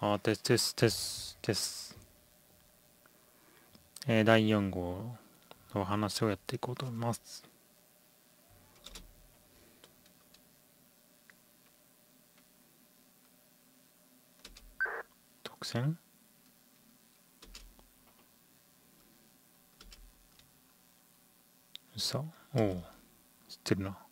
あ、テステステステス。えー、第4号の話をやっていこうと思います。特選さおお知ってるな。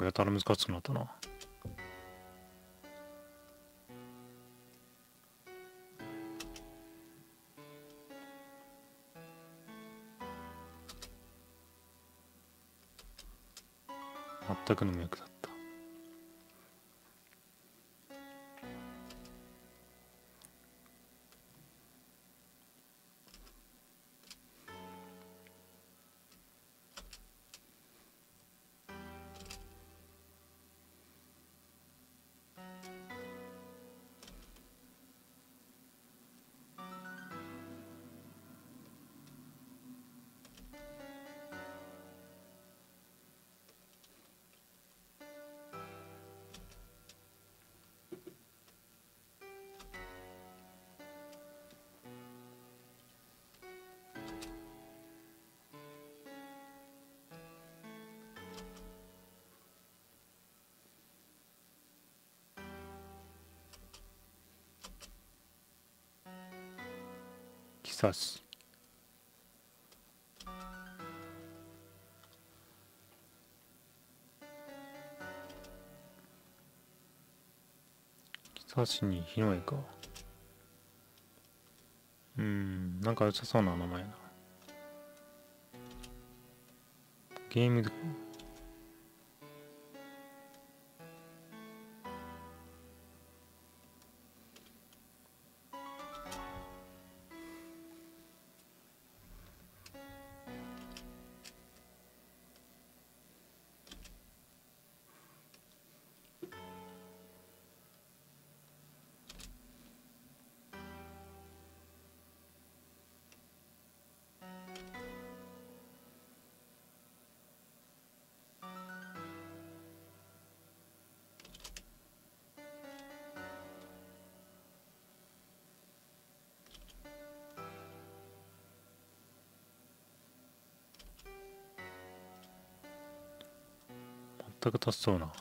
かやたら難しくなったな。全くの脈だ。刺す。刺しに火の絵か。うんなんか良さそうな名前なゲームく立ちそうな。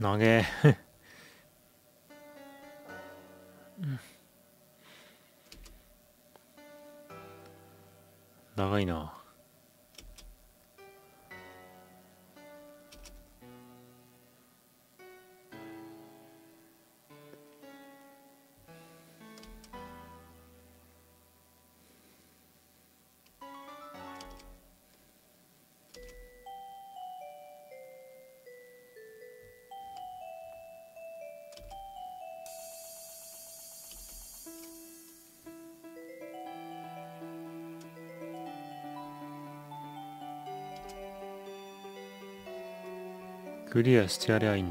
投げ。クリアしてやりゃいい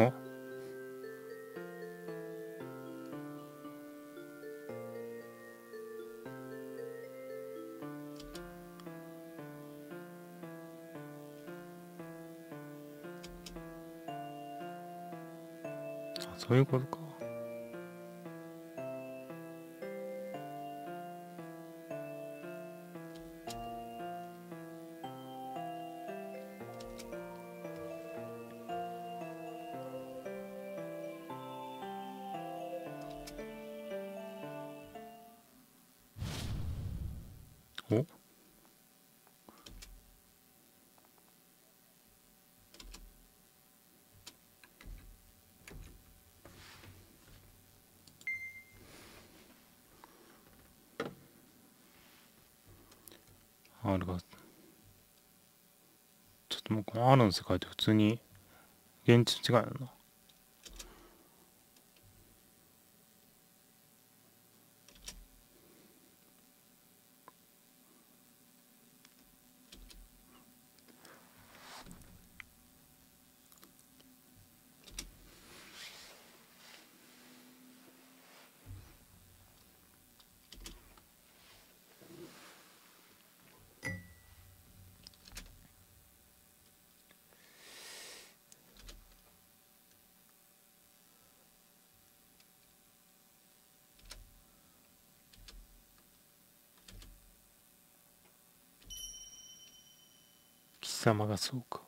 んそういうことか。の世界って普通に。現地違いだな様がそうか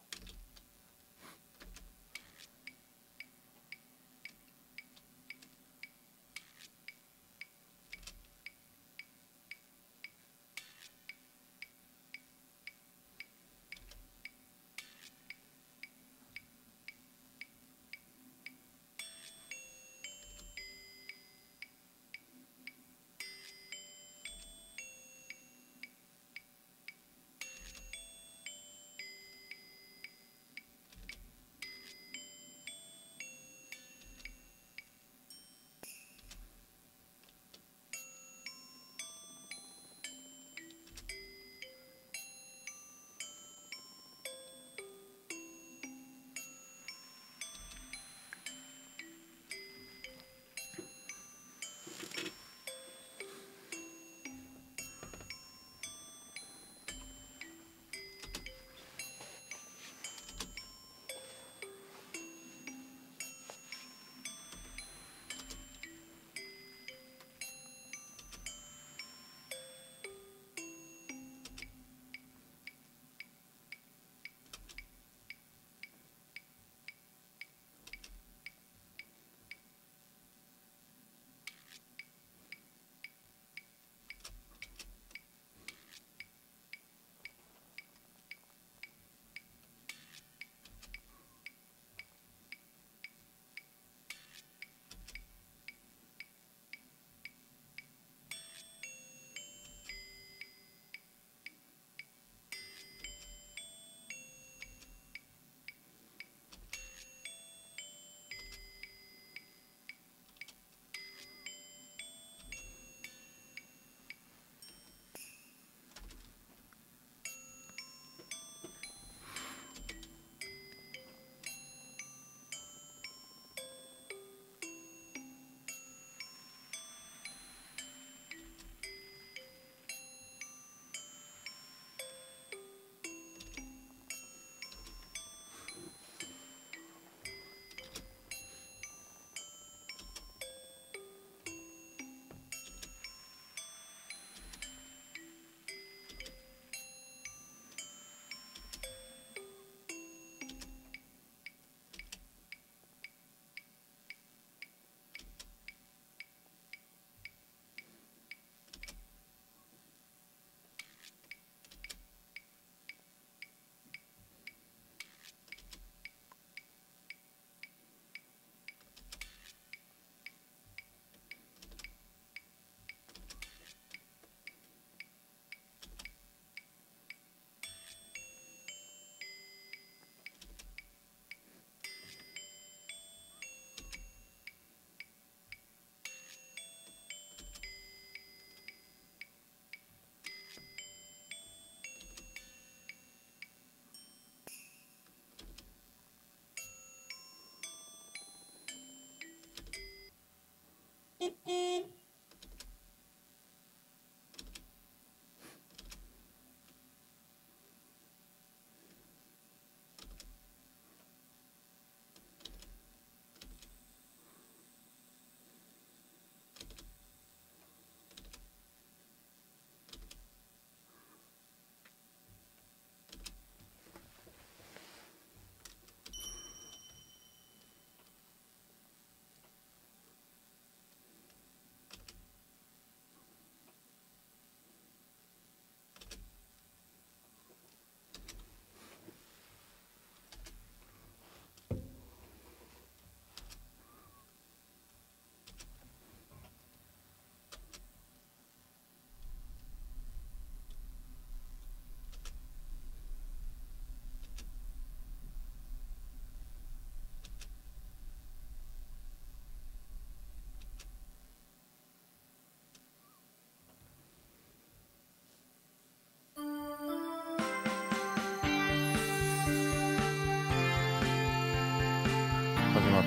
Thank you.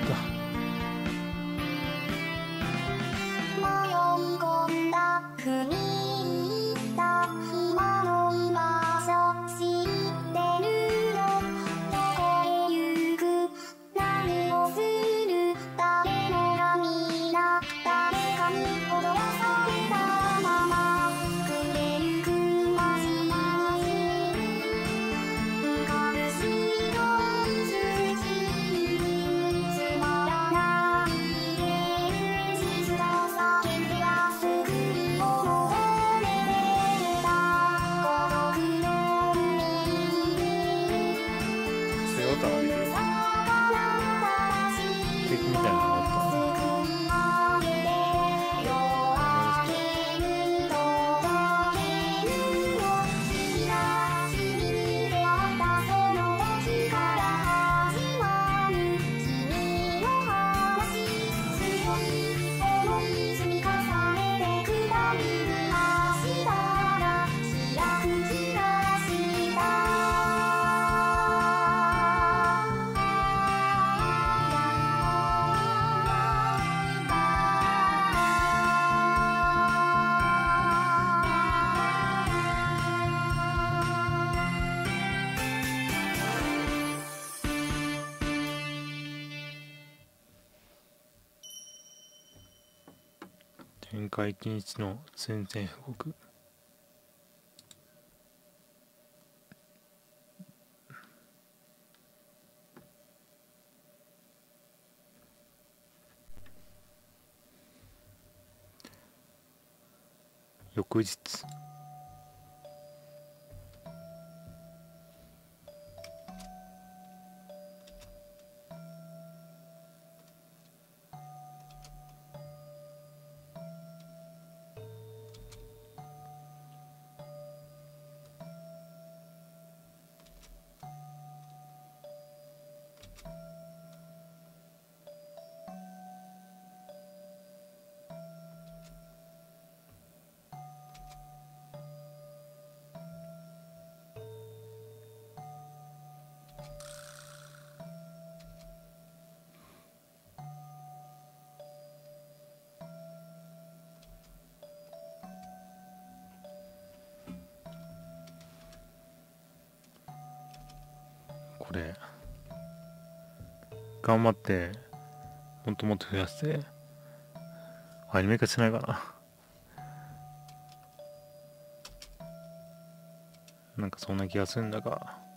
っ日の宣戦布告。翌日。頑張ってもっともっと増やしてアニメ化しないかな。なんかそんな気がするんだが。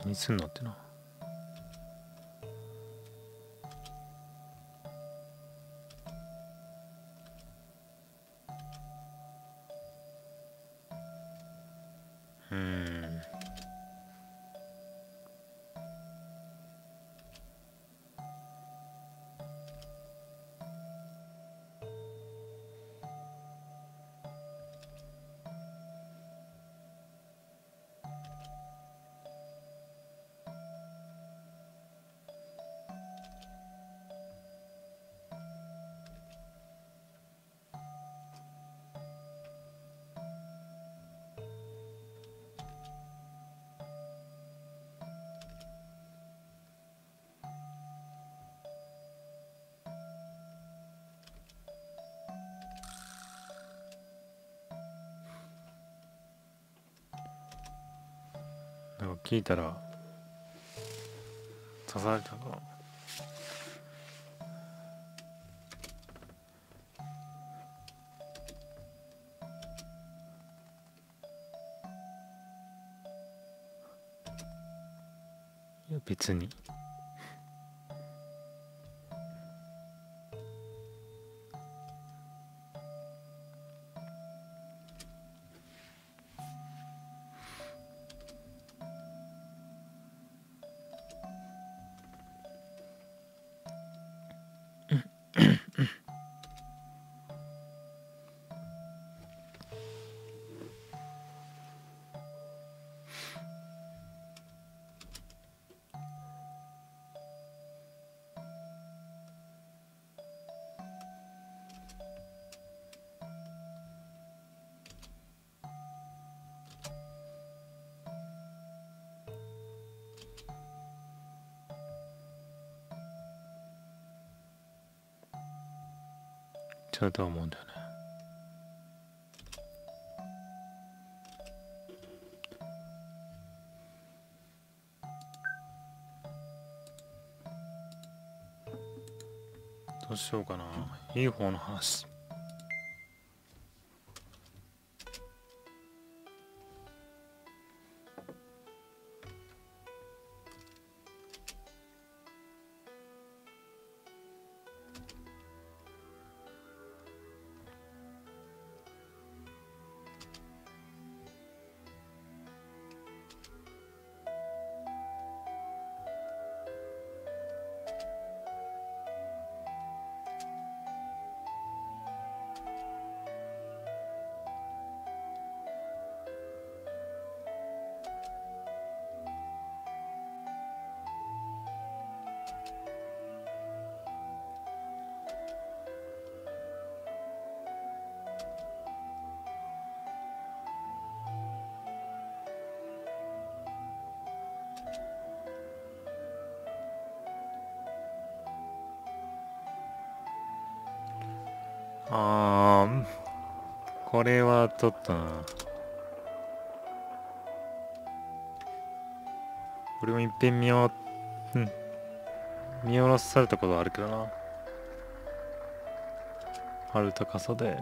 気にすんなってな。聞いたら刺されたかな。いや別に。ちゃうとは思うんだよね。どうしようかな。いい方の話。れはちょっとな。俺もいっぺん見よう、うん、見下ろされたことあるけどな。ある高さで。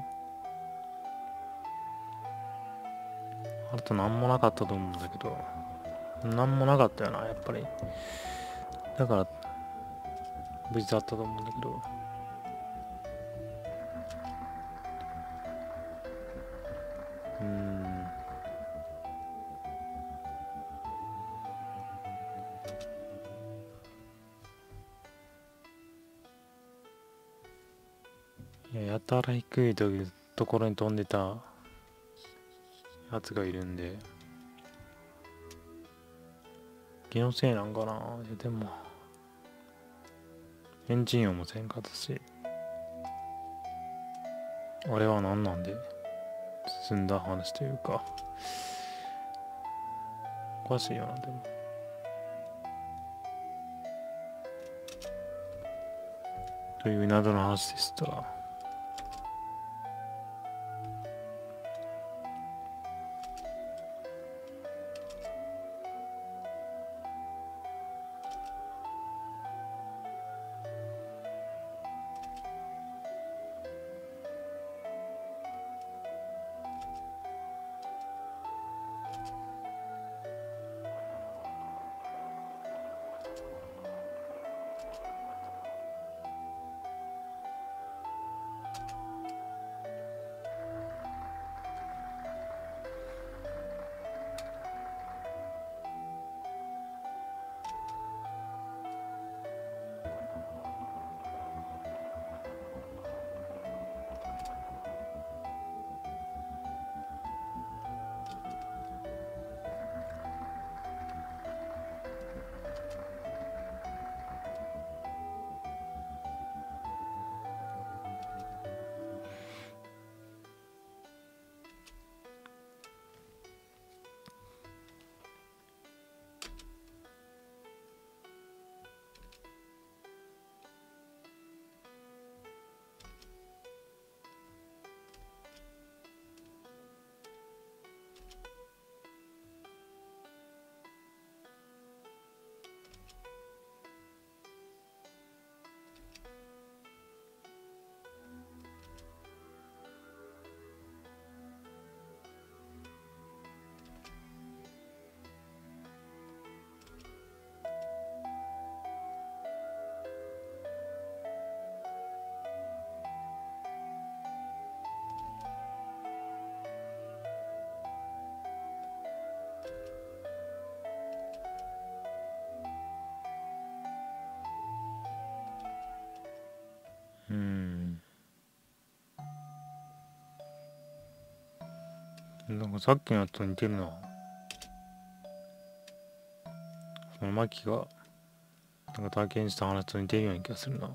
あると何もなかったと思うんだけど。何もなかったよなやっぱり。だから無事だったと思うんだけど。低いといところに飛んでたやつがいるんで。気のせいなんかな。でもエンジン音もせんかったし。あれは何なんで進んだ話というか。おかしいよなでも。というなどの話でした。なんかさっきのやつと似てるな。そのマキがなんか体験した話と似てるような気がするな。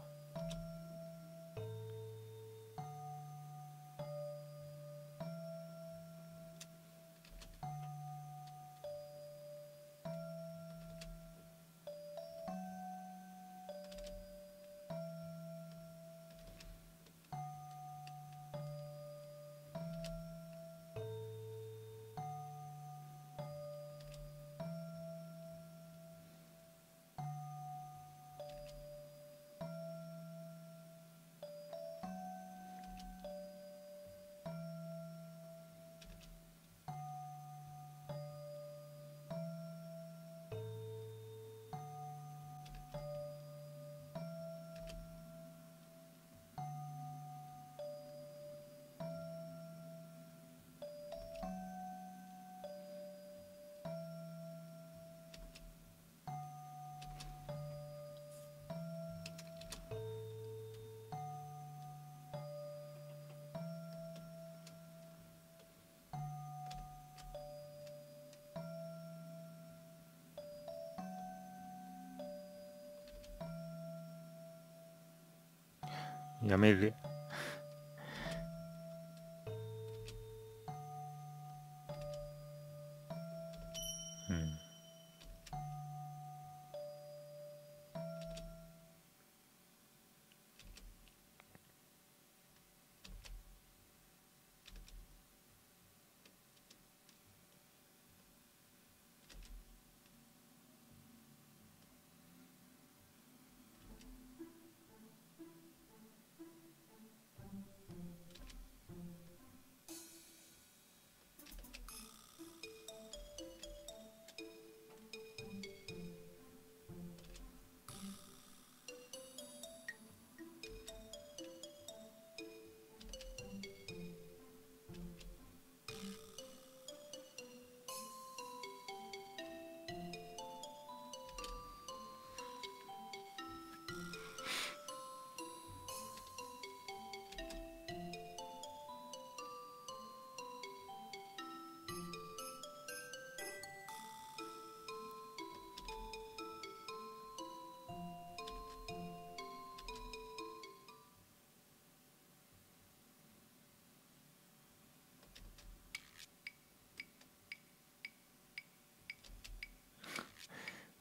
やめ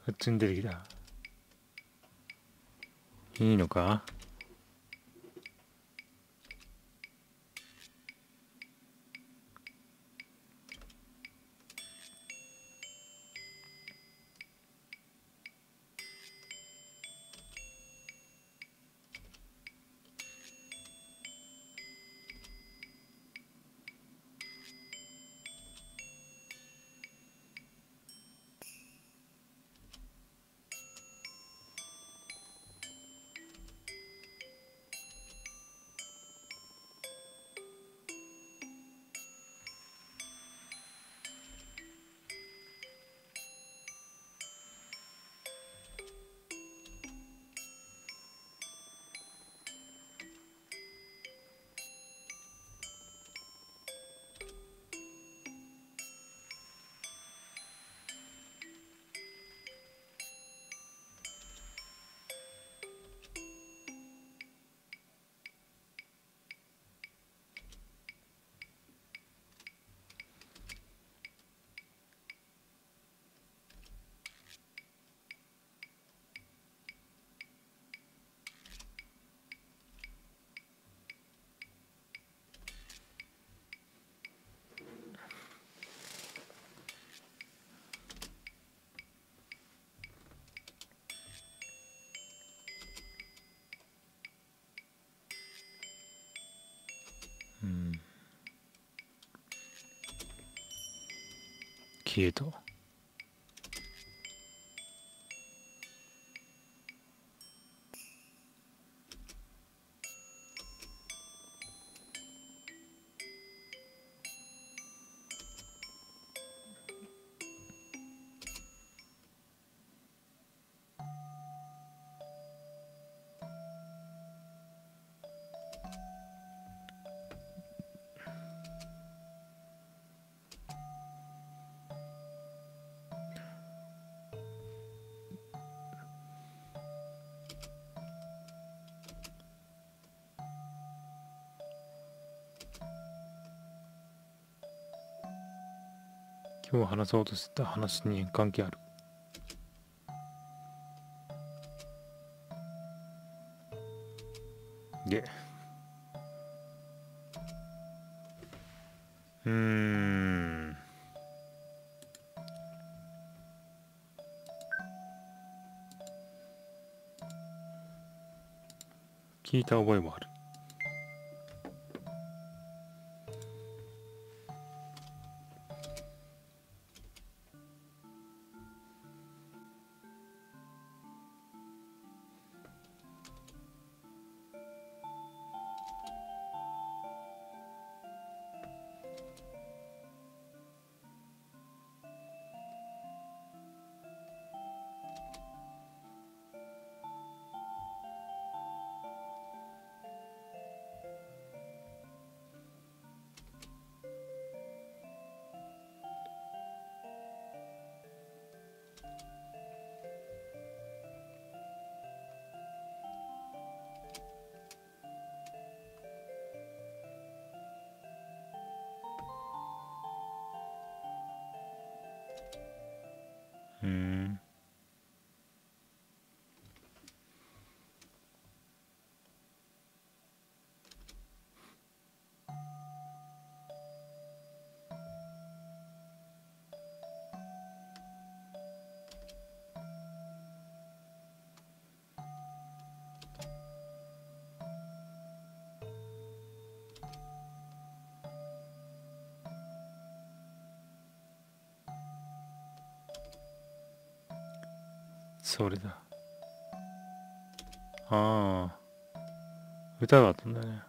普通に出てきたいいのか？消えた。今日話そうとしてた話に関係ある？でうん。聞いた覚えもある。それだああ歌があったんだね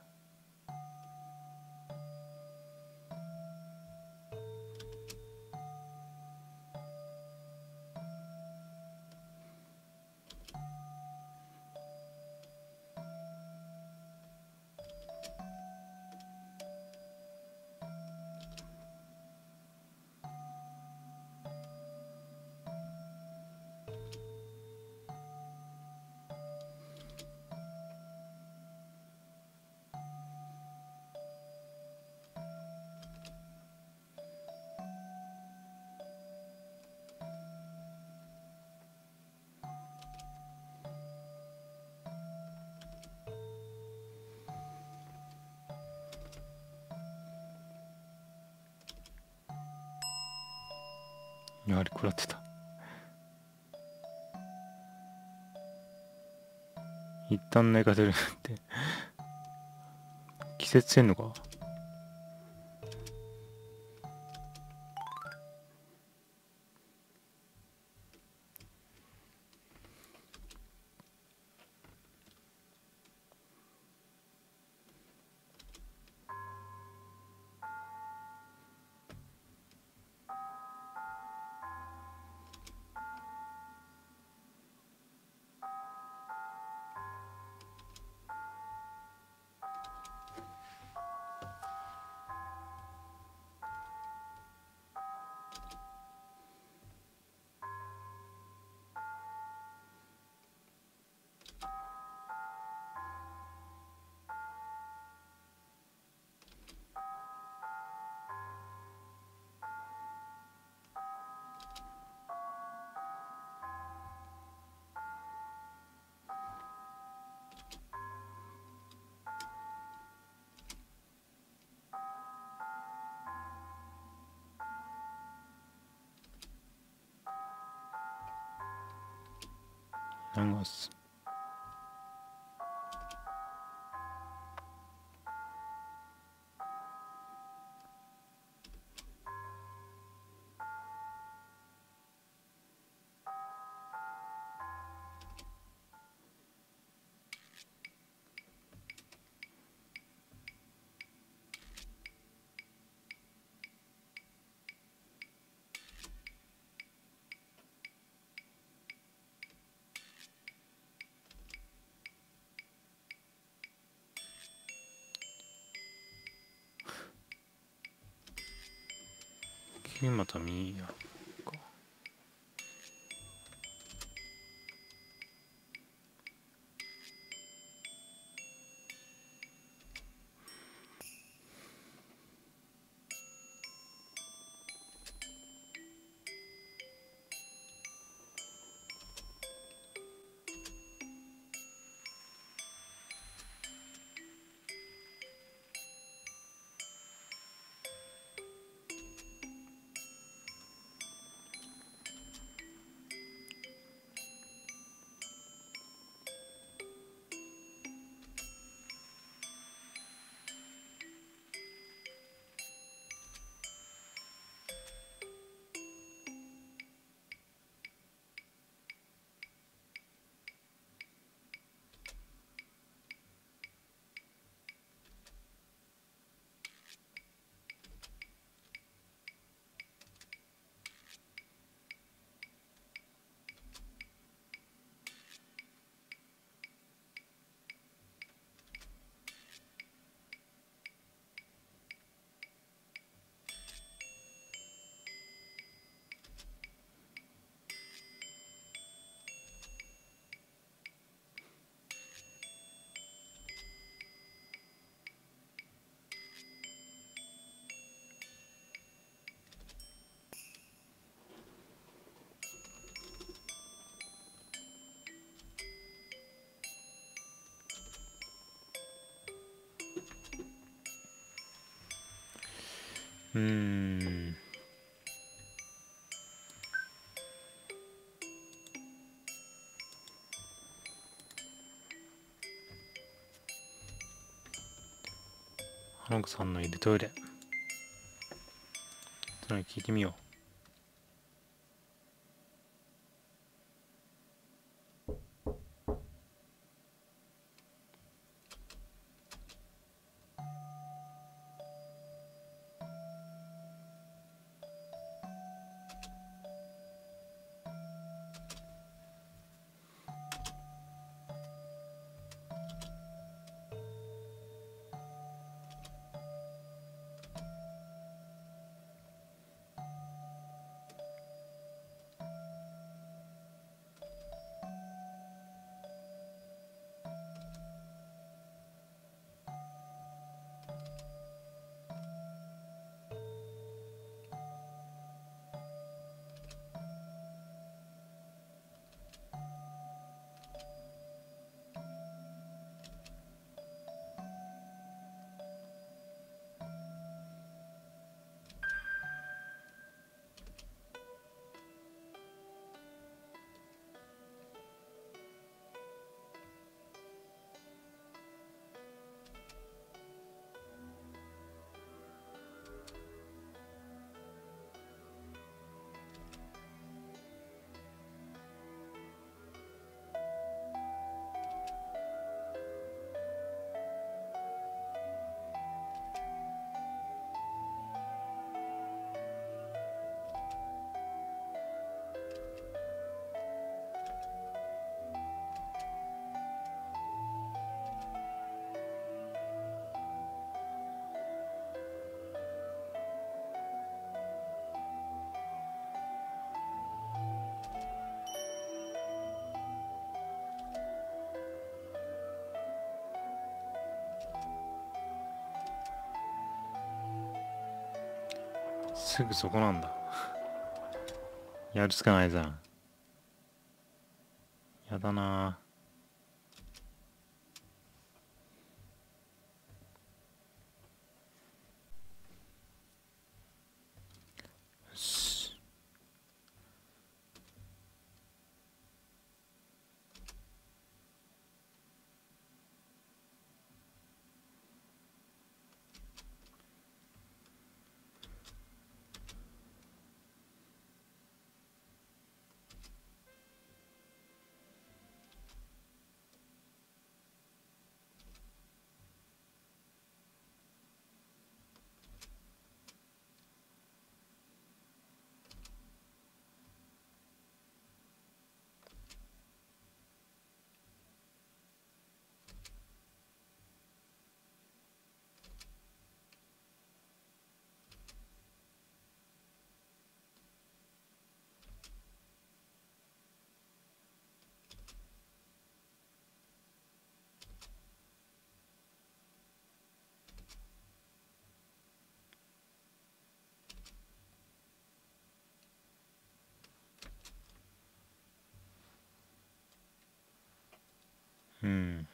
一旦寝かせるって。季節してんのか？Dangos. 君また右やうん。花子さんのいるトイレ。それ聞いてみよう。すぐそこなんだ。やるしかないじゃん。やだな。嗯。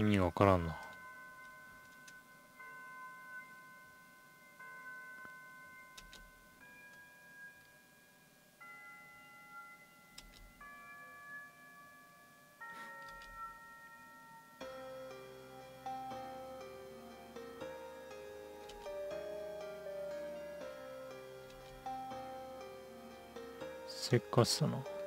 意味わからんな。せっかちだな。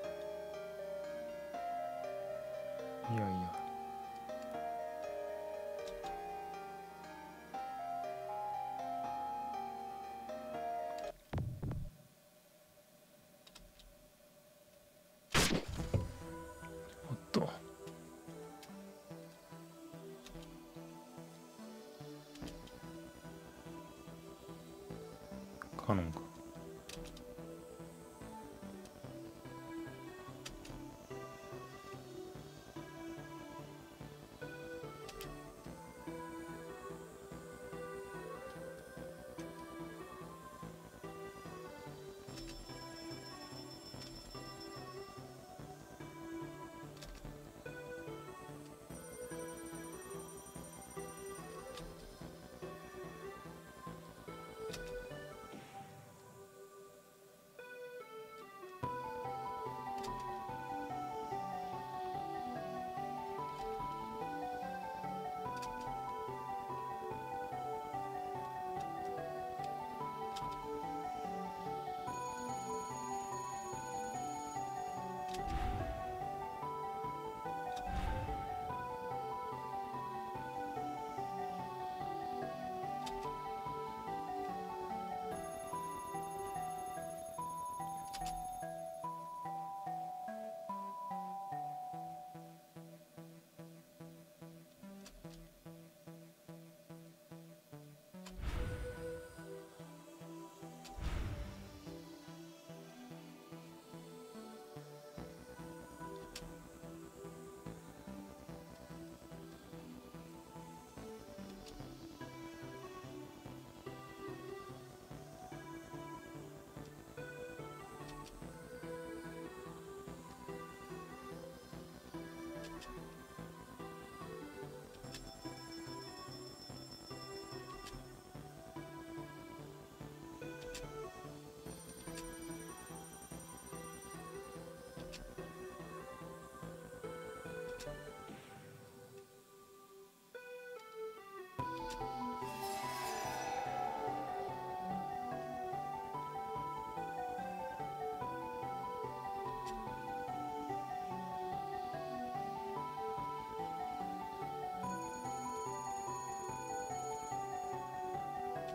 you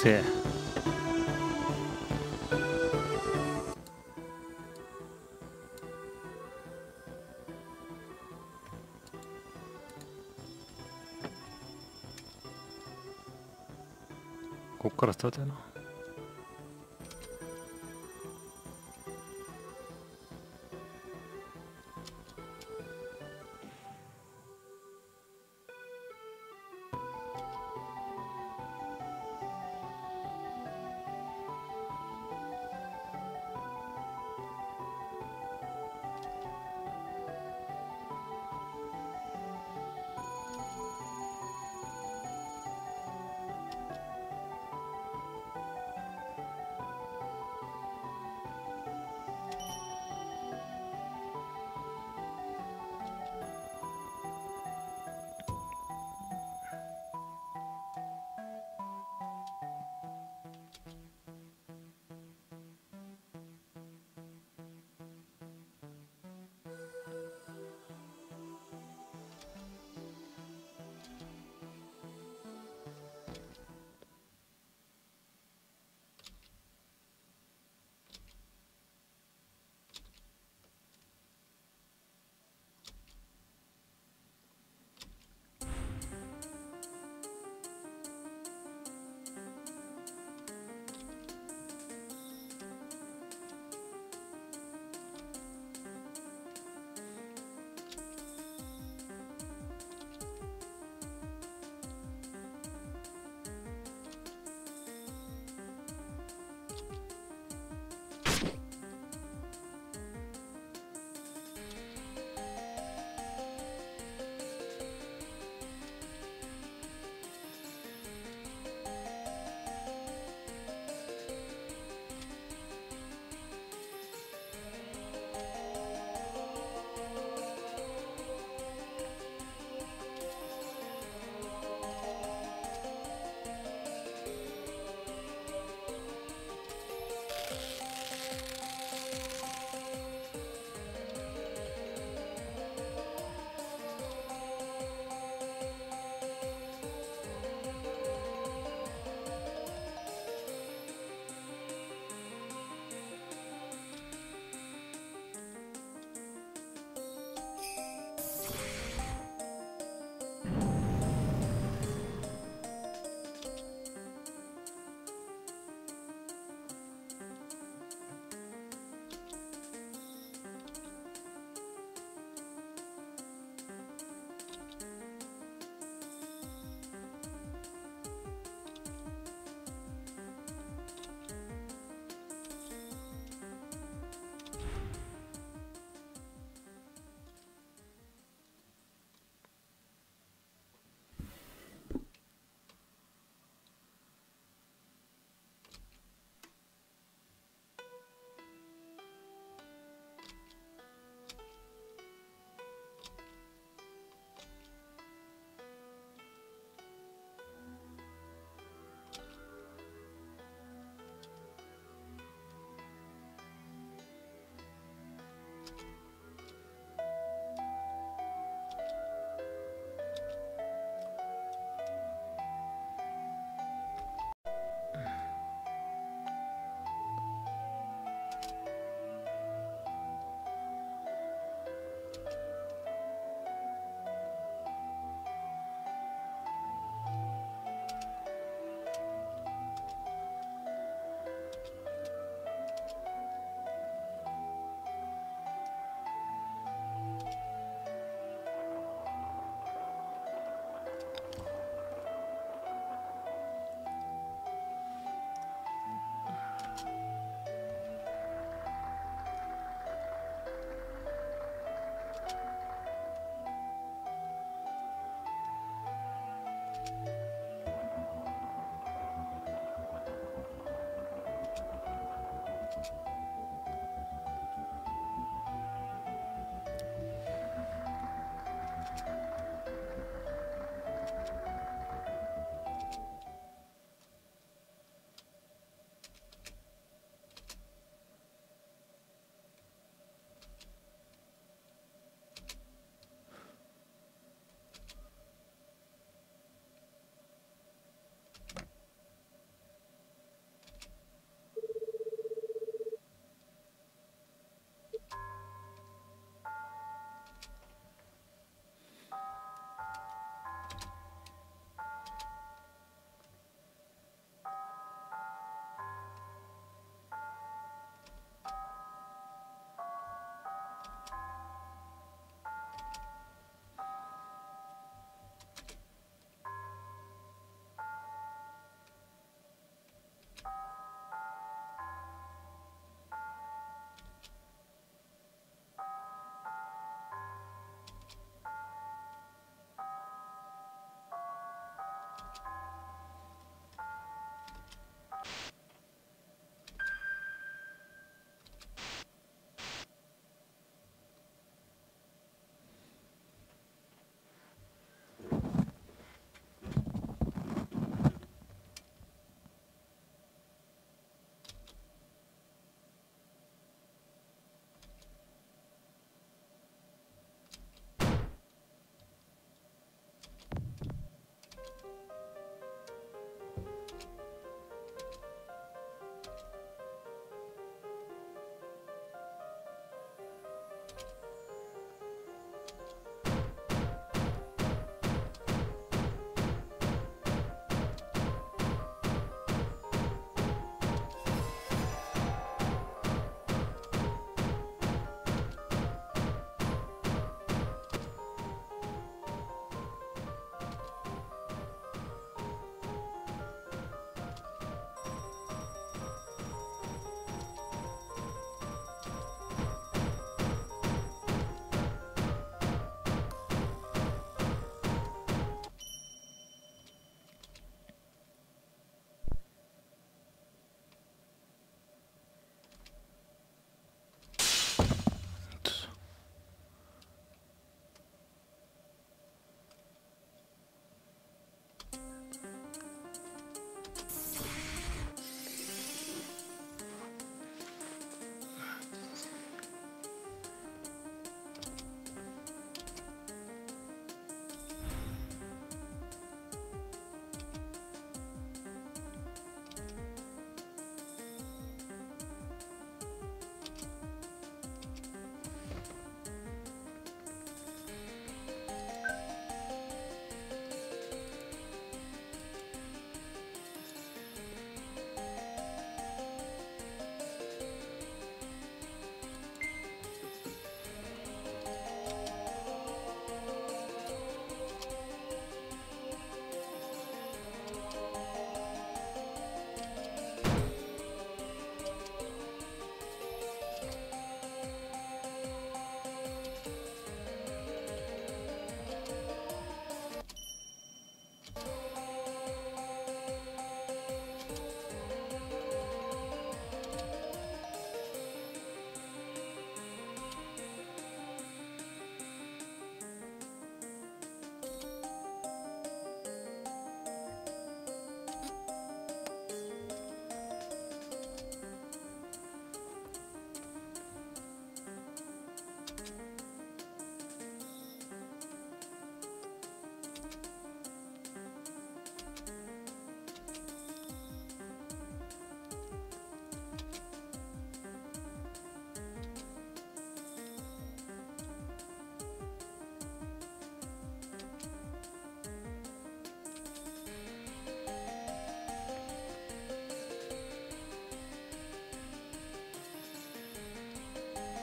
んだけどうぜえこっからスタートやな。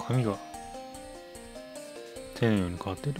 髪が丁寧に変わってる？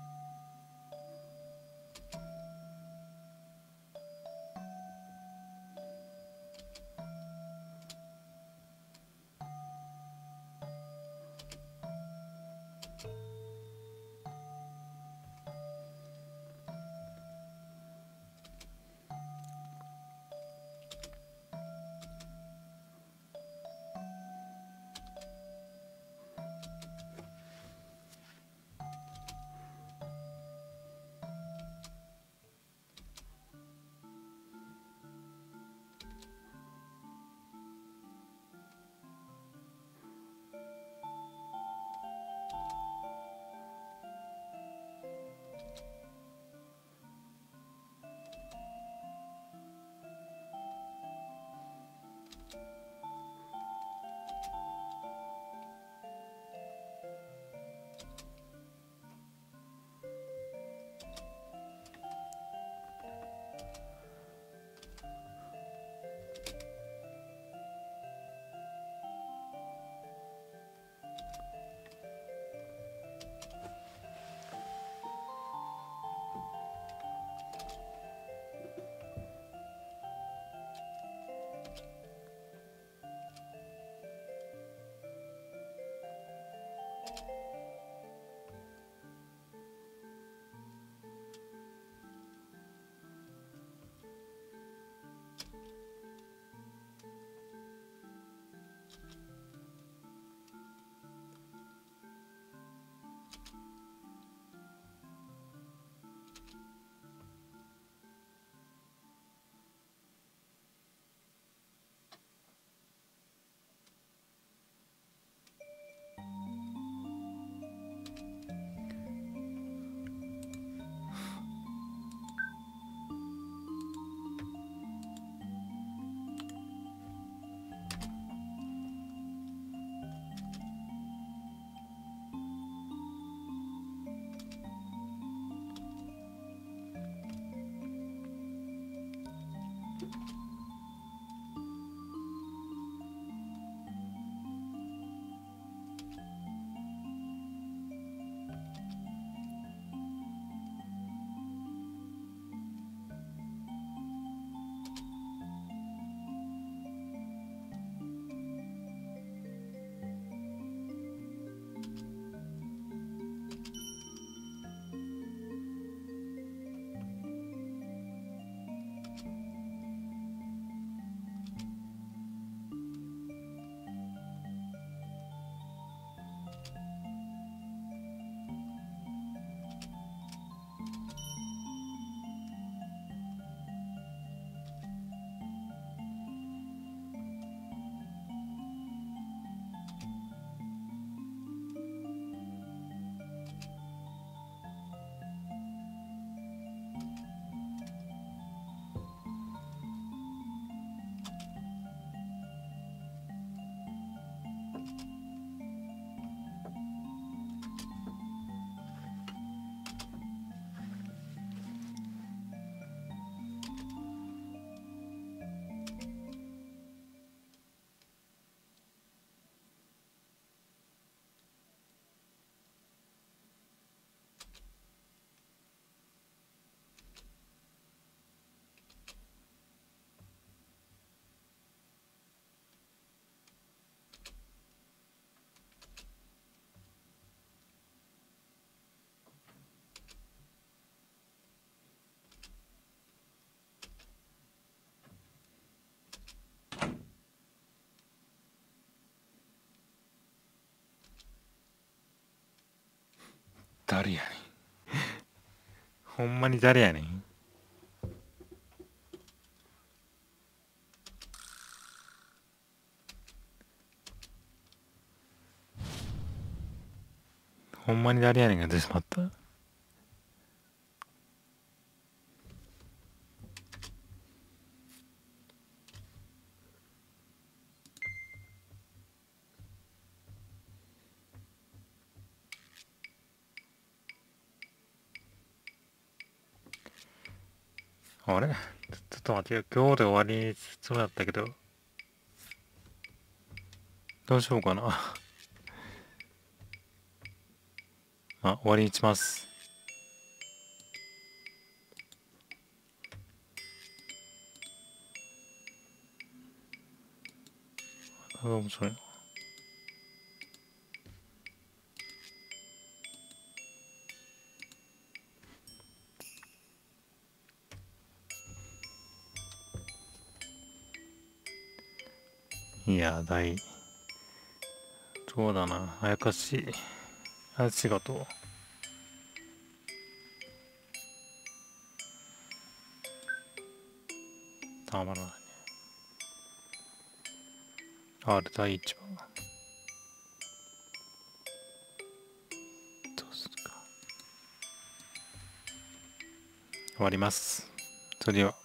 誰やねん。ほんまに誰やねん。ほんまに誰やねんが出てしまった。あれ？ちょっと待って。今日で終わりにそうだったけど。どうしようかな？あ、終わりにします。あ、面白いいや、大、そうだな、あやかしい。あ仕事。たまらないね。R 第一番。どうするか。終わります。それでは。